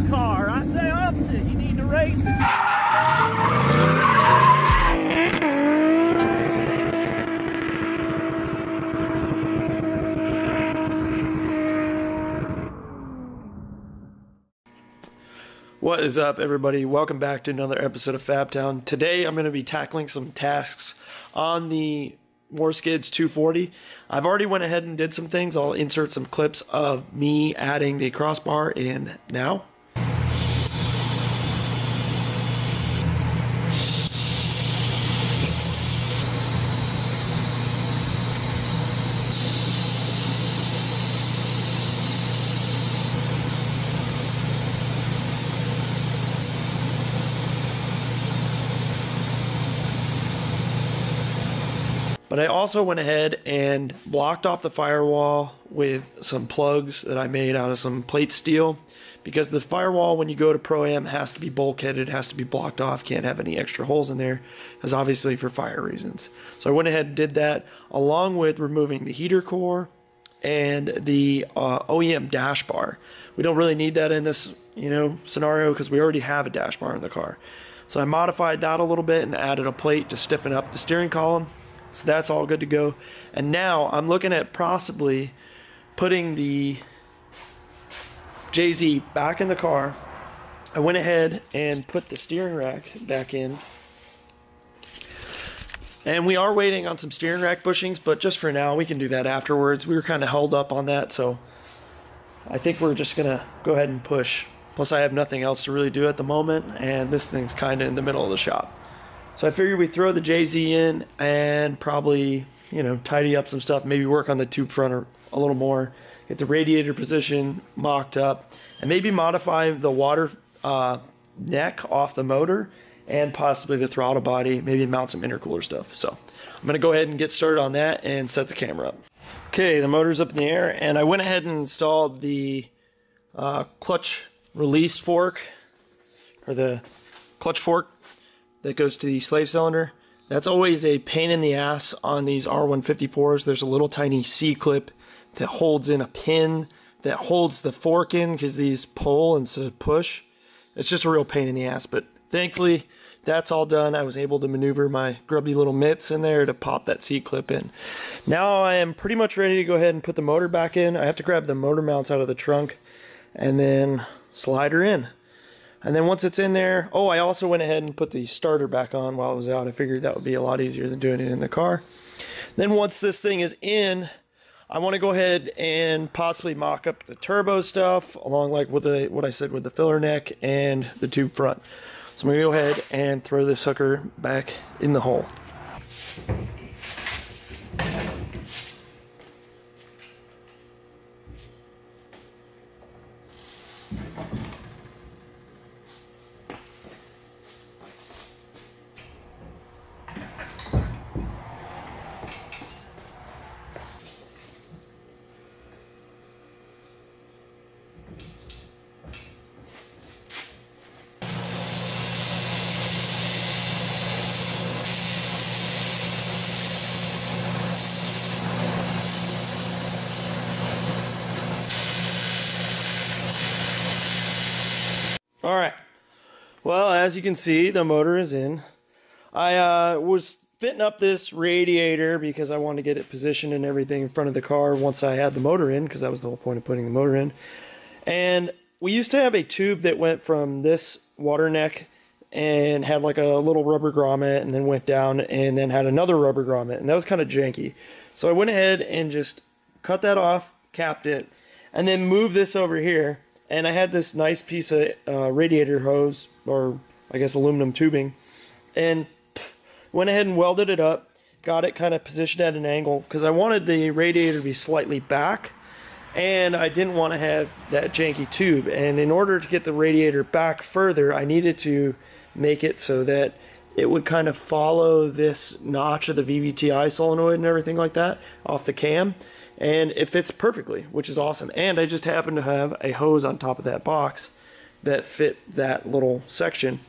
your car. I say. You need to race it. What is up, everybody? Welcome back to another episode of Fabtown. Today, I'm going to be tackling some tasks on the More Skids 240. I've already went ahead and did some things. I'll insert some clips of me adding the crossbar in now. But I also went ahead and blocked off the firewall with some plugs that I made out of some plate steel because the firewall when you go to Pro Am has to be bulkheaded, has to be blocked off, can't have any extra holes in there, as obviously for fire reasons. So I went ahead and did that along with removing the heater core and the uh, OEM dash bar. We don't really need that in this, you know, scenario because we already have a dash bar in the car. So I modified that a little bit and added a plate to stiffen up the steering column. So that's all good to go. And now I'm looking at possibly putting the JZ back in the car. I went ahead and put the steering rack back in. And we are waiting on some steering rack bushings, but just for now, we can do that afterwards. We were kind of held up on that, so I think we're just going to go ahead and push. Plus, I have nothing else to really do at the moment, and this thing's kind of in the middle of the shop. So I figured we'd throw the JZ in and probably, you know, tidy up some stuff, maybe work on the tube front a little more, get the radiator position mocked up, and maybe modify the water uh, neck off the motor and possibly the throttle body, maybe mount some intercooler stuff. So I'm gonna go ahead and get started on that and set the camera up. Okay, the motor's up in the air, and I went ahead and installed the uh, clutch release fork, or the clutch fork that goes to the slave cylinder. That's always a pain in the ass on these R154s. There's a little tiny C-clip that holds in a pin that holds the fork in because these pull instead of push. It's just a real pain in the ass, but thankfully that's all done. I was able to maneuver my grubby little mitts in there to pop that C-clip in. Now I am pretty much ready to go ahead and put the motor back in. I have to grab the motor mounts out of the trunk and then slide her in. And then once it's in there, oh, I also went ahead and put the starter back on while it was out. I figured that would be a lot easier than doing it in the car. Then once this thing is in, I want to go ahead and possibly mock up the turbo stuff along like with the what I said with the filler neck and the tube front. So I'm to go ahead and throw this sucker back in the hole. All right. Well, as you can see, the motor is in. I uh, was fitting up this radiator because I wanted to get it positioned and everything in front of the car once I had the motor in, because that was the whole point of putting the motor in. And we used to have a tube that went from this water neck and had like a little rubber grommet and then went down and then had another rubber grommet, and that was kind of janky. So I went ahead and just cut that off, capped it, and then moved this over here and I had this nice piece of uh, radiator hose, or I guess aluminum tubing, and went ahead and welded it up, got it kind of positioned at an angle, because I wanted the radiator to be slightly back, and I didn't want to have that janky tube, and in order to get the radiator back further, I needed to make it so that it would kind of follow this notch of the VVTi solenoid and everything like that off the cam and it fits perfectly, which is awesome. And I just happen to have a hose on top of that box that fit that little section.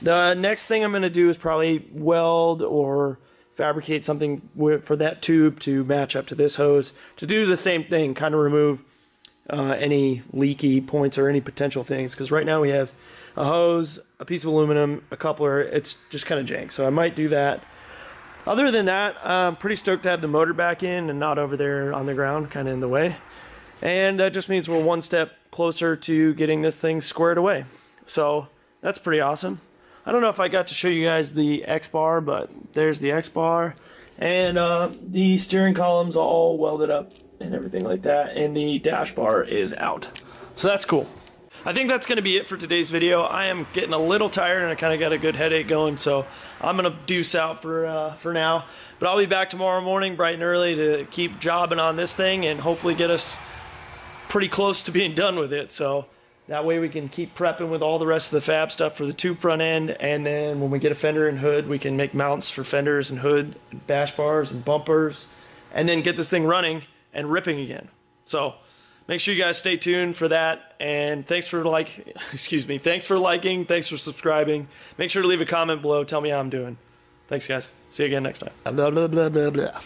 The next thing I'm going to do is probably weld or fabricate something for that tube to match up to this hose to do the same thing, kind of remove uh, any leaky points or any potential things. Because right now we have a hose, a piece of aluminum, a coupler. It's just kind of jank. So I might do that. Other than that, I'm pretty stoked to have the motor back in and not over there on the ground, kind of in the way. And that just means we're one step closer to getting this thing squared away. So that's pretty awesome. I don't know if I got to show you guys the X-bar, but there's the X-bar. And uh, the steering column's all welded up and everything like that. And the dash bar is out. So that's cool. I think that's going to be it for today's video. I am getting a little tired and I kind of got a good headache going, so I'm going to deuce out for uh, for now. But I'll be back tomorrow morning bright and early to keep jobbing on this thing and hopefully get us pretty close to being done with it. So that way we can keep prepping with all the rest of the fab stuff for the tube front end. And then when we get a fender and hood, we can make mounts for fenders and hood, and bash bars and bumpers, and then get this thing running and ripping again. So make sure you guys stay tuned for that. And thanks for like, excuse me, thanks for liking, thanks for subscribing. Make sure to leave a comment below. Tell me how I'm doing. Thanks, guys. See you again next time. Blah, blah, blah, blah, blah.